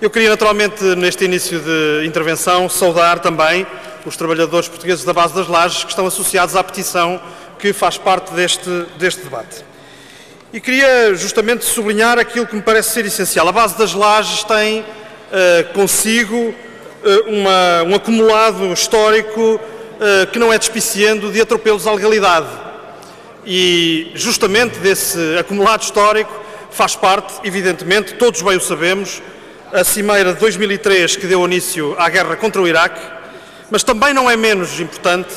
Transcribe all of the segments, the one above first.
Eu queria naturalmente, neste início de intervenção, saudar também os trabalhadores portugueses da base das lajes que estão associados à petição que faz parte deste, deste debate. E queria justamente sublinhar aquilo que me parece ser essencial. A base das lajes tem uh, consigo uh, uma, um acumulado histórico uh, que não é despiciando de atropelos à legalidade. E justamente desse acumulado histórico faz parte, evidentemente, todos bem o sabemos, a Cimeira de 2003 que deu início à guerra contra o Iraque, mas também não é menos importante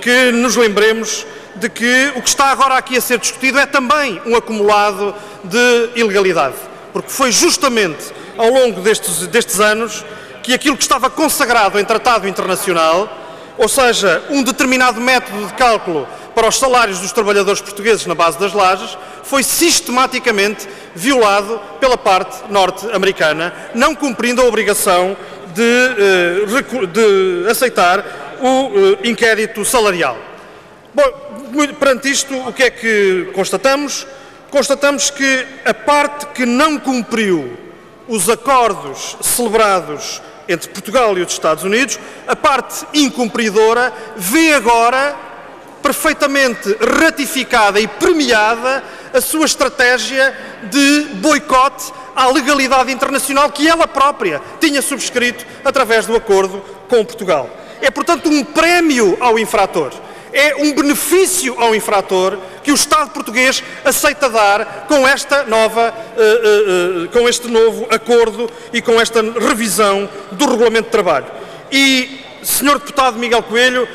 que nos lembremos de que o que está agora aqui a ser discutido é também um acumulado de ilegalidade. Porque foi justamente ao longo destes, destes anos que aquilo que estava consagrado em tratado internacional, ou seja, um determinado método de cálculo para os salários dos trabalhadores portugueses na base das lajes, foi sistematicamente violado pela parte norte-americana, não cumprindo a obrigação de, eh, de aceitar o eh, inquérito salarial. Bom, perante isto, o que é que constatamos? Constatamos que a parte que não cumpriu os acordos celebrados entre Portugal e os Estados Unidos, a parte incumpridora vê agora perfeitamente ratificada e premiada a sua estratégia de boicote à legalidade internacional que ela própria tinha subscrito através do acordo com Portugal. É, portanto, um prémio ao infrator. É um benefício ao infrator que o Estado português aceita dar com esta nova, uh, uh, uh, com este novo acordo e com esta revisão do regulamento de trabalho. E, Sr. Deputado Miguel Coelho,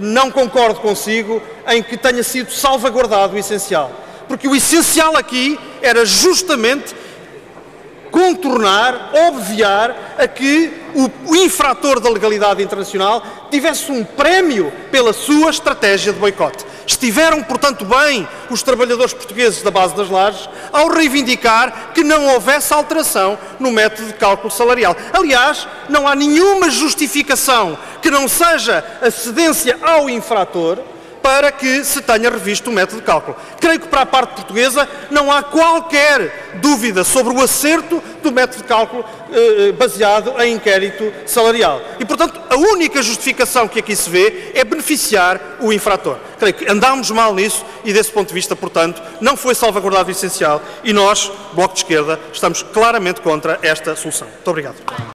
não concordo consigo em que tenha sido salvaguardado o essencial. Porque o essencial aqui era justamente contornar, obviar a que o, infrator da legalidade internacional tivesse um prémio pela sua estratégia de boicote. Estiveram, portanto, bem os trabalhadores portugueses da base das lajes ao reivindicar que não houvesse alteração no método de cálculo salarial. Aliás, não há nenhuma justificação que não seja a cedência ao infrator para que se tenha revisto o método de cálculo. Creio que para a parte portuguesa não há qualquer dúvida sobre o acerto do método de cálculo eh, eh, baseado em inquérito salarial. E, portanto, a única justificação que aqui se vê é beneficiar o infrator. Creio que andámos mal nisso e, desse ponto de vista, portanto, não foi salvaguardado o essencial e nós, Bloco de Esquerda, estamos claramente contra esta solução. Muito obrigado.